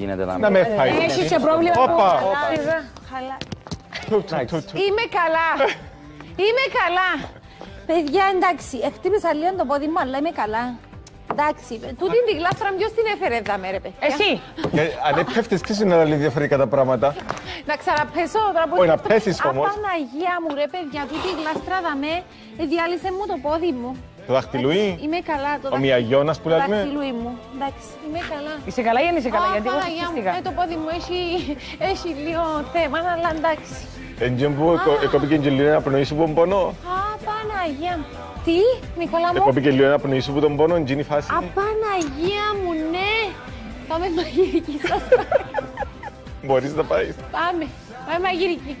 Γίνεται να Να με φάει. Έχεις και πρόβλημα Όπα. που χαλά. Χαλά. Του, του, του, του. Είμαι καλά. Είμαι καλά. Παιδιά, εντάξει, εκτίμησα λίγο το πόδι μου, αλλά είμαι καλά. Εντάξει, τούτη την γλάστρα ποιος την έφερε εδώ, με ρε παιδιά. Εσύ. Και Αν έπεφτες, τι είναι να λέει διαφορετικά τα πράγματα. Να ξαναπέσω τώρα που Όχι, να αυτό- πέσεις όμως. Απαναγία μου ρε παιδιά, τούτη η γλάστρα δαμέ, ε, διάλυσε μου το πόδι μου. Το δαχτυλούι. Είμαι καλά. Το Ο Μιαγιώνας που το λέμε. δαχτυλούι μου. Εντάξει, είμαι καλά. Είσαι καλά ή δεν είσαι καλά, Α, γιατί εγώ Παναγία μου, σκέφτηκα. ε, το πόδι μου έχει, έχει λίγο θέμα, αλλά εντάξει. Εντζεν που έκοπηκε και λίγο ένα πνοή σου που τον πόνο. Α, Παναγία μου. Τι, Νικόλα μου; Έκοπηκε λίγο ένα πνοή σου που τον πόνο, εντζεν η φάση. Α, Παναγία μου, ναι. Πάμε μαγειρική σας. Μπορείς να πάεις. Πάμε. Πάμε μαγειρική.